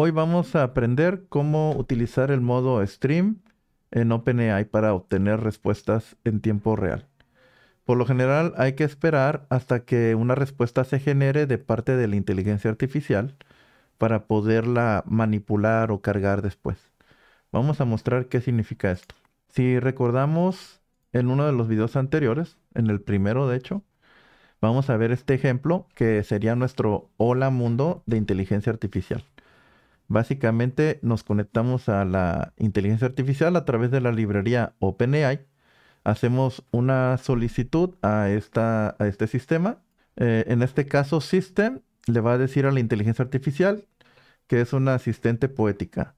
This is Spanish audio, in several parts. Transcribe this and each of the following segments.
Hoy vamos a aprender cómo utilizar el modo Stream en OpenAI para obtener respuestas en tiempo real. Por lo general hay que esperar hasta que una respuesta se genere de parte de la inteligencia artificial para poderla manipular o cargar después. Vamos a mostrar qué significa esto. Si recordamos en uno de los videos anteriores, en el primero de hecho, vamos a ver este ejemplo que sería nuestro hola mundo de inteligencia artificial. Básicamente nos conectamos a la inteligencia artificial a través de la librería OpenAI. Hacemos una solicitud a, esta, a este sistema. Eh, en este caso, System le va a decir a la inteligencia artificial que es una asistente poética.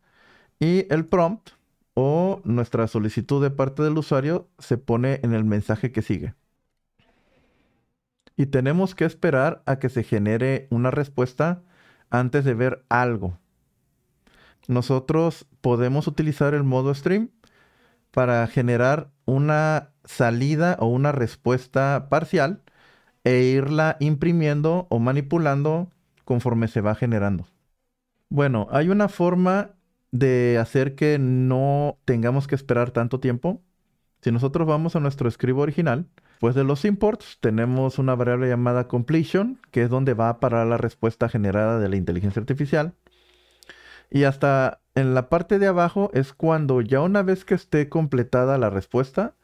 Y el prompt o nuestra solicitud de parte del usuario se pone en el mensaje que sigue. Y tenemos que esperar a que se genere una respuesta antes de ver algo nosotros podemos utilizar el modo stream para generar una salida o una respuesta parcial e irla imprimiendo o manipulando conforme se va generando. Bueno, hay una forma de hacer que no tengamos que esperar tanto tiempo. Si nosotros vamos a nuestro escribo original, pues de los imports tenemos una variable llamada completion, que es donde va a parar la respuesta generada de la inteligencia artificial. Y hasta en la parte de abajo es cuando ya una vez que esté completada la respuesta,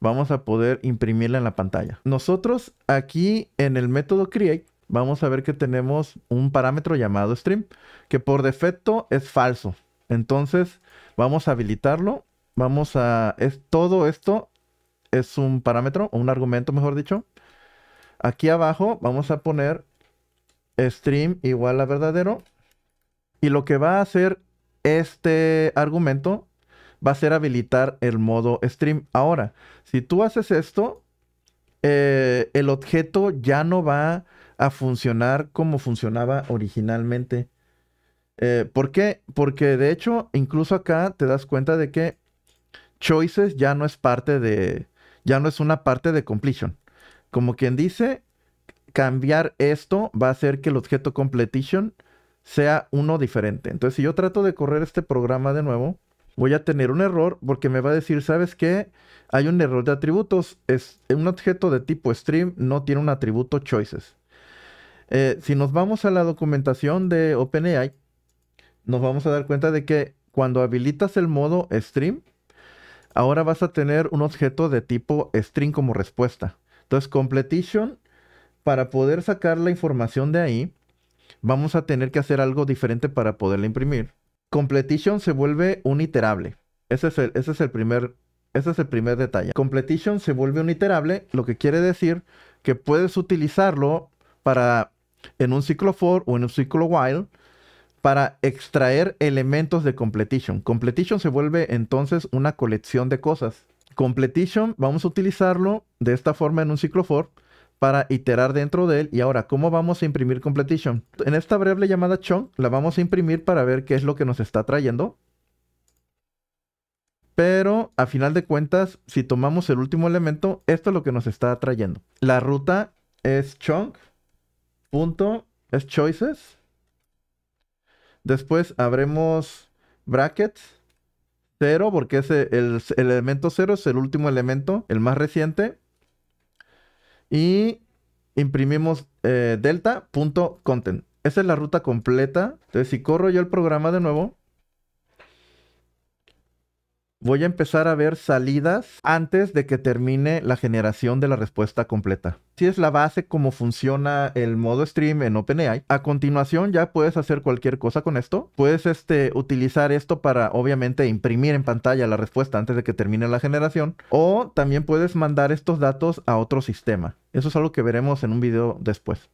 vamos a poder imprimirla en la pantalla. Nosotros aquí en el método create vamos a ver que tenemos un parámetro llamado stream que por defecto es falso. Entonces vamos a habilitarlo. Vamos a... Es, todo esto es un parámetro o un argumento mejor dicho. Aquí abajo vamos a poner stream igual a verdadero y lo que va a hacer este argumento va a ser habilitar el modo stream. Ahora, si tú haces esto, eh, el objeto ya no va a funcionar como funcionaba originalmente. Eh, ¿Por qué? Porque de hecho, incluso acá te das cuenta de que choices ya no es parte de, ya no es una parte de completion. Como quien dice, cambiar esto va a hacer que el objeto completion sea uno diferente. Entonces, si yo trato de correr este programa de nuevo, voy a tener un error porque me va a decir, ¿sabes qué? Hay un error de atributos. Es un objeto de tipo stream no tiene un atributo choices. Eh, si nos vamos a la documentación de OpenAI, nos vamos a dar cuenta de que cuando habilitas el modo stream, ahora vas a tener un objeto de tipo string como respuesta. Entonces, completion, para poder sacar la información de ahí, vamos a tener que hacer algo diferente para poderla imprimir. Completion se vuelve un iterable. Ese es el, ese es el primer ese es el primer detalle. Completion se vuelve un iterable, lo que quiere decir que puedes utilizarlo para en un ciclo for o en un ciclo while para extraer elementos de completion. Completion se vuelve entonces una colección de cosas. Completion vamos a utilizarlo de esta forma en un ciclo for para iterar dentro de él. Y ahora, ¿cómo vamos a imprimir completion? En esta variable llamada chunk la vamos a imprimir para ver qué es lo que nos está trayendo. Pero a final de cuentas, si tomamos el último elemento, esto es lo que nos está trayendo. La ruta es chunk. Punto, es choices. Después abremos brackets. 0, porque ese, el, el elemento 0 es el último elemento, el más reciente y imprimimos eh, delta.content. Esa es la ruta completa. Entonces, si corro yo el programa de nuevo, voy a empezar a ver salidas antes de que termine la generación de la respuesta completa. Si es la base como funciona el modo stream en OpenAI. A continuación ya puedes hacer cualquier cosa con esto. Puedes este, utilizar esto para obviamente imprimir en pantalla la respuesta antes de que termine la generación. O también puedes mandar estos datos a otro sistema. Eso es algo que veremos en un video después.